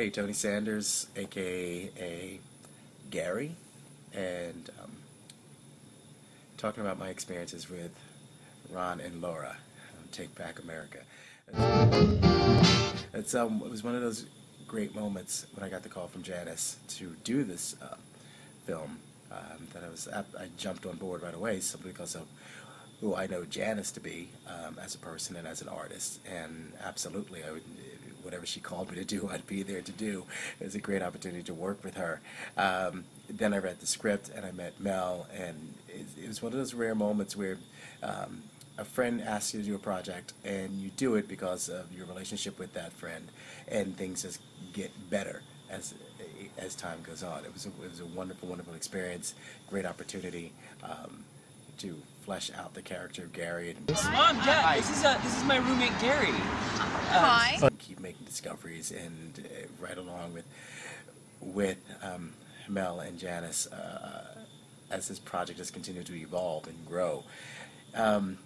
Hey, Tony Sanders, aka Gary, and um, talking about my experiences with Ron and Laura, um, Take Back America. It's um, it was one of those great moments when I got the call from Janice to do this uh, film um, that I was I jumped on board right away simply because of who I know Janice to be um, as a person and as an artist, and absolutely I would whatever she called me to do, I'd be there to do. It was a great opportunity to work with her. Um, then I read the script and I met Mel, and it, it was one of those rare moments where um, a friend asks you to do a project and you do it because of your relationship with that friend, and things just get better as as time goes on. It was a, it was a wonderful, wonderful experience, great opportunity. Um, to flesh out the character of Gary. And Mom, Dad, this is uh, this is my roommate Gary. Hi. Uh, keep making discoveries and uh, right along with with um, Mel and Janice uh, as this project has continued to evolve and grow. Um,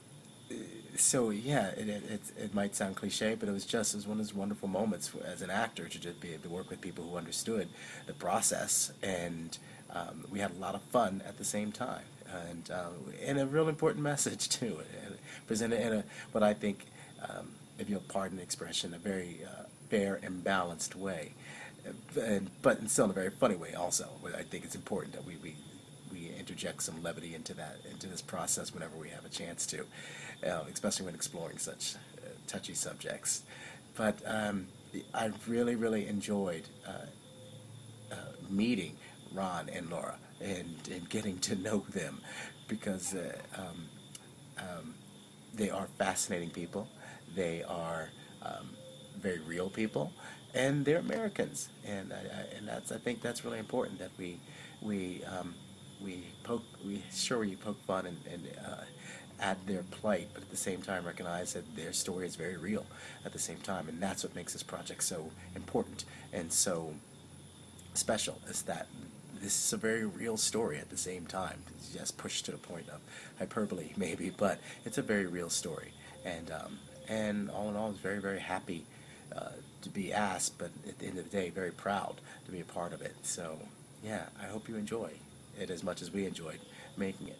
so yeah, it, it, it, might sound cliche, but it was just it was one of those wonderful moments for, as an actor to just be able to work with people who understood the process, and um, we had a lot of fun at the same time, and uh, and a real important message too, and presented in a what I think, um, if you'll pardon the expression, a very uh, fair and balanced way, and but still in a very funny way also. I think it's important that we, we we interject some levity into that into this process whenever we have a chance to, uh, especially when exploring such uh, touchy subjects. But um, I really really enjoyed uh, uh, meeting Ron and Laura and, and getting to know them because uh, um, um, they are fascinating people. They are um, very real people, and they're Americans, and I, I, and that's I think that's really important that we we um, we poke we sure we poke fun and, and uh, add their plight, but at the same time recognize that their story is very real at the same time, and that's what makes this project so important and so special. Is that this is a very real story at the same time. It's just pushed to the point of hyperbole, maybe, but it's a very real story. And um, and all in all, I was very very happy uh, to be asked, but at the end of the day, very proud to be a part of it. So yeah, I hope you enjoy it as much as we enjoyed making it.